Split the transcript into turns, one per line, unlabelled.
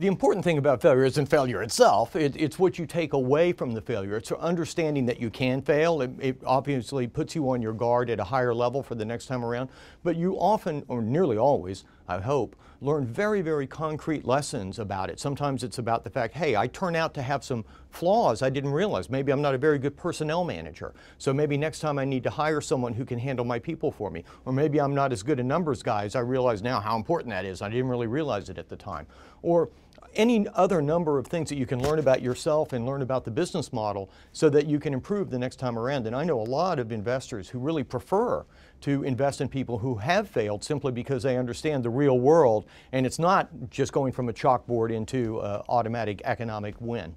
The important thing about failure isn't failure itself. It, it's what you take away from the failure. It's understanding that you can fail. It, it, obviously puts you on your guard at a higher level for the next time around. But you often, or nearly always, I hope, learn very, very concrete lessons about it. Sometimes it's about the fact, hey, I turn out to have some flaws I didn't realize. Maybe I'm not a very good personnel manager. So maybe next time I need to hire someone who can handle my people for me. Or maybe I'm not as good a numbers guy as I realize now how important that is. I didn't really realize it at the time. Or any other number of things that you can learn about yourself and learn about the business model so that you can improve the next time around. And I know a lot of investors who really prefer to invest in people who have failed simply because they understand the real world and it's not just going from a chalkboard into uh, automatic economic win.